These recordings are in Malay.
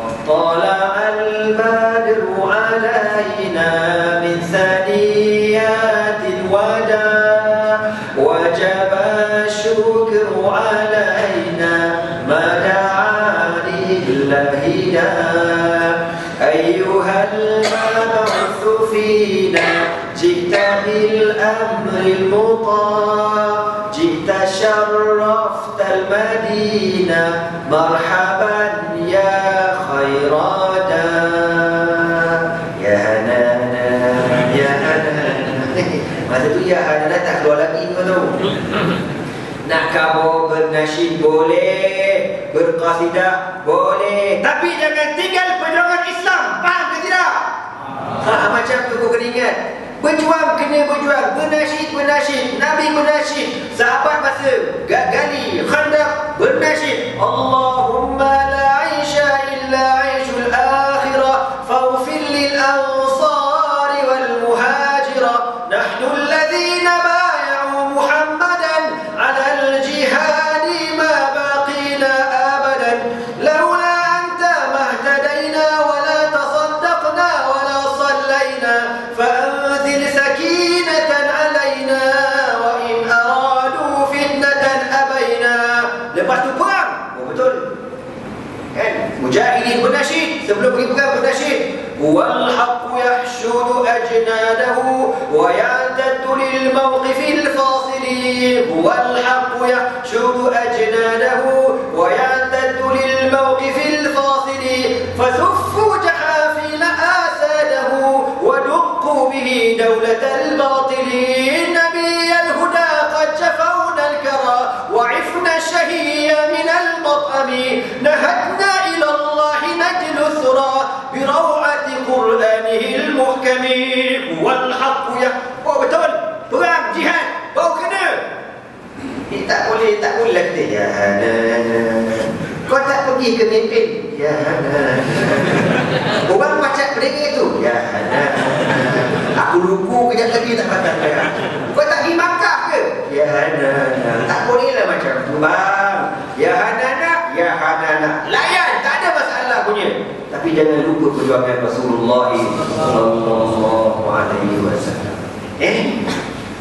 طلع البدر علينا من ثنيات الوداع وجب الشكر علينا ما دعا لله أيها المبعوث فينا جئت بالأمر المطاع جئت شرفت المدينة. مرحبا Masa tu ya Hanana tak keluar lagi kau tahu. Nak kau bernasyid boleh Berqasidah boleh. Tapi jangan tinggal perjuangan Islam. Faham ke tidak? Ha, macam tu kau kena ingat. Berjuang kena berjuang. Bernasyid bernasyid Nabi bernasyid Sahabat masa Gali تبلغ كتاب نشيد والحق يحشد أجناده ويعتد للموقف الفاصل والحق يحشد أجناده ويعتد للموقف الفاصل فسفوا جحافل آساده ودقوا به دولة الباطل نبي الهدى قد جفونا الكرى وعفنا الشهية من المطعم روعة قرآنه المحكم والحق يحكم oh, betul. Perang jihad. Bau oh, kena. Eh, tak boleh tak boleh lah ya, ya, ya kau tak pergi ke mimpin? Ya, ya orang macam peringat itu ya aku lupu kejap lagi tak patah ya. kau tak pergi makam ke? Ya tak boleh lah macam tu bang. Ya hanana ya hanana. Layak tapi jangan lupa perjuangan Rasulullah Sallallahu alaihi wasallam. Eh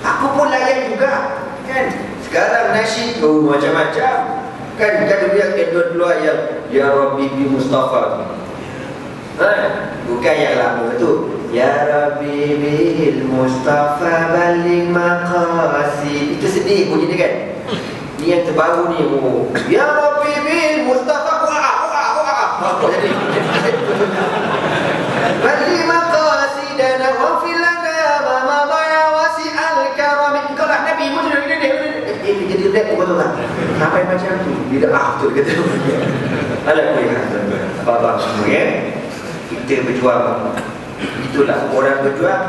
Aku pun layan juga Kan? Sekarang nasyid oh, macam-macam. Kan kan dia kedua dua yang Ya Rabbi bi Mustafa. Ha? Bukan yang lama tu Ya Rabbi bil Mustafa balik maqasi Itu sedih bunyi dia kan? Ni yang terbaru ni oh. Ya Rabbi bil Mustafa Apa jadi Balik maqasi dan Wafil lana Mama baya wasi al karam Kau lah Nabi pun dia dia dia dia jadi rap pun betul tak Sampai macam tu Dia ah tu dia kata Alah kuih Abang-abang semua ya kita berjuang itulah orang berjuang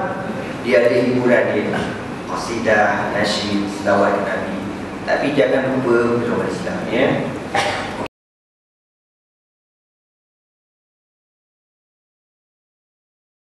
dia ada hiburan dia. Qasidah nasyid selawat nabi. Tapi jangan lupa berjuang Islam ya